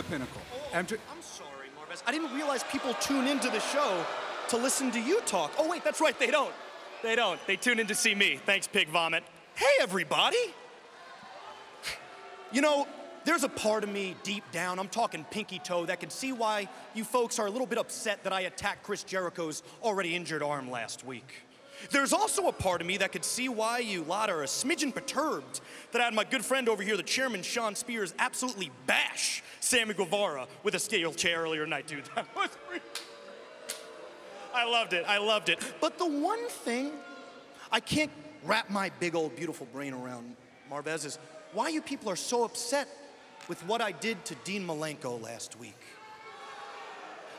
the pinnacle. Oh, I'm sorry, Marvez. I didn't realize people tune into the show to listen to you talk. Oh, wait, that's right, they don't. They don't. They tune in to see me. Thanks, Pig Vomit. Hey, everybody. You know, there's a part of me deep down, I'm talking pinky toe, that can see why you folks are a little bit upset that I attacked Chris Jericho's already injured arm last week. There's also a part of me that could see why you lot are a smidgen perturbed that I had my good friend over here, the chairman, Shawn Spears, absolutely bash Sammy Guevara with a steel chair earlier tonight, dude. That was. I loved it. I loved it. But the one thing I can't wrap my big old beautiful brain around, Marvez, is why you people are so upset with what I did to Dean Malenko last week.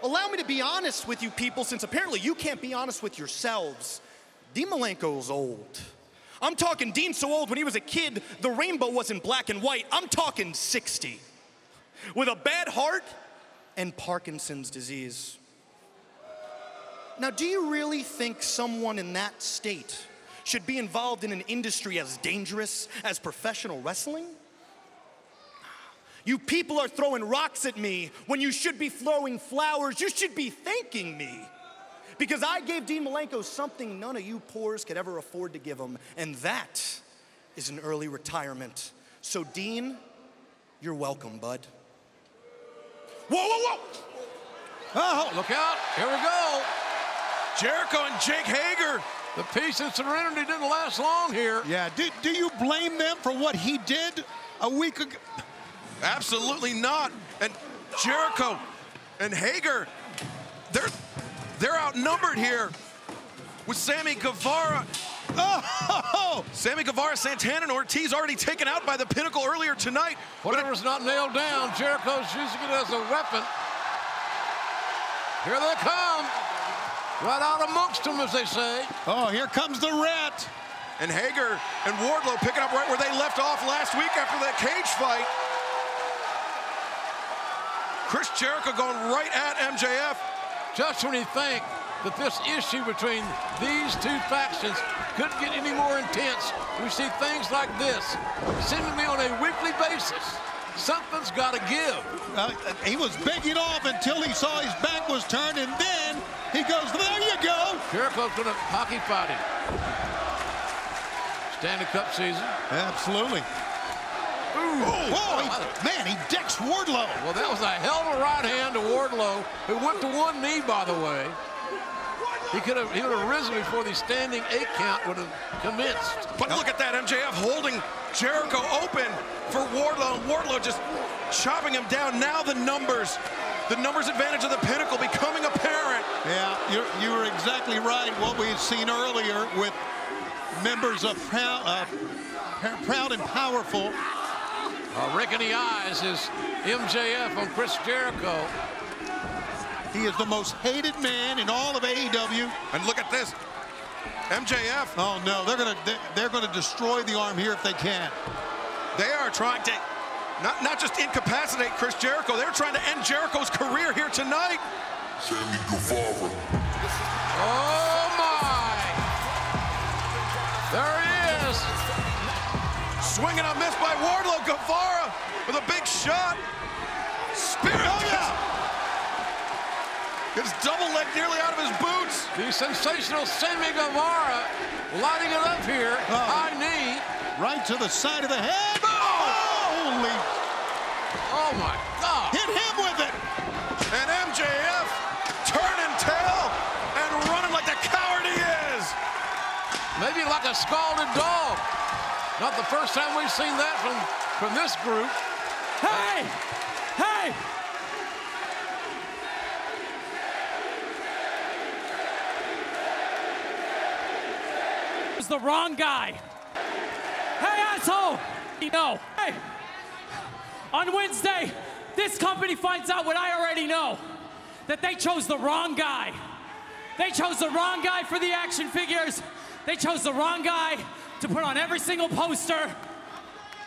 Allow me to be honest with you people, since apparently you can't be honest with yourselves. Dean Malenko's old. I'm talking Dean so old when he was a kid, the rainbow wasn't black and white. I'm talking 60. With a bad heart and Parkinson's disease. Now, do you really think someone in that state should be involved in an industry as dangerous as professional wrestling? You people are throwing rocks at me when you should be throwing flowers. You should be thanking me. Because I gave Dean Malenko something none of you poors could ever afford to give him, and that is an early retirement. So, Dean, you're welcome, bud. Whoa, whoa, whoa! Oh, look out. Here we go. Jericho and Jake Hager. The peace and serenity didn't last long here. Yeah, do, do you blame them for what he did a week ago? Absolutely not. And Jericho and Hager, they're they're outnumbered here with Sammy Guevara. Oh! Sammy Guevara, Santana, and Ortiz already taken out by the Pinnacle earlier tonight. Whatever's not nailed down, Jericho's using it as a weapon. Here they come. Right out amongst them, as they say. Oh, here comes the rat. And Hager and Wardlow picking up right where they left off last week after that cage fight. Chris Jericho going right at MJF. Just when you think that this issue between these two factions couldn't get any more intense, we see things like this, seemingly on a weekly basis. Something's got to give. Uh, he was begging off until he saw his back was turned, and then he goes, there you go. Jericho's going to hockey fight him. Stanley Cup season. Absolutely. Ooh. Whoa, he, man, he decks Wardlow. Well, that was a hell of a right hand to Wardlow, who went to one knee, by the way. He could have he would have risen before the standing eight count would have commenced. But look at that, MJF holding Jericho open for Wardlow. Wardlow just chopping him down. Now the numbers, the numbers advantage of the Pinnacle becoming apparent. Yeah, you're, you were exactly right. What we had seen earlier with members of Proud, uh, Proud and Powerful. Rick in the eyes is MJF on Chris Jericho. He is the most hated man in all of AEW. And look at this, MJF. Oh no, they're gonna they're gonna destroy the arm here if they can. They are trying to not not just incapacitate Chris Jericho. They're trying to end Jericho's career here tonight. Sammy Guevara. Oh Swinging a miss by Wardlow. Guevara with a big shot. Spirit. Oh yeah. His double leg nearly out of his boots. The sensational Sammy Guevara lighting it up here. Oh. High knee. Right to the side of the head. Oh! Holy. Oh my God. Hit him with it. And MJF turning tail and running like the coward he is. Maybe like a scalded dog. Not the first time we've seen that from, from this group. Hey! Hey! was the wrong guy. Hey, asshole! You know, hey, on Wednesday, this company finds out what I already know that they chose the wrong guy. They chose the wrong guy for the action figures. They chose the wrong guy to put on every single poster.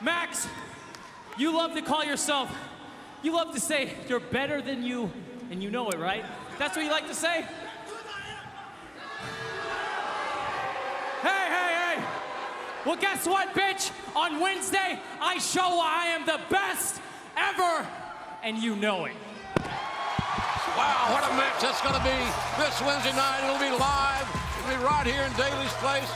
Max, you love to call yourself, you love to say you're better than you, and you know it, right? That's what you like to say? Hey, hey, hey! Well, guess what, bitch? On Wednesday, I show I am the best ever and you know it. Wow, what a match that's going to be this Wednesday night. It'll be live. It'll be right here in Daily's Place.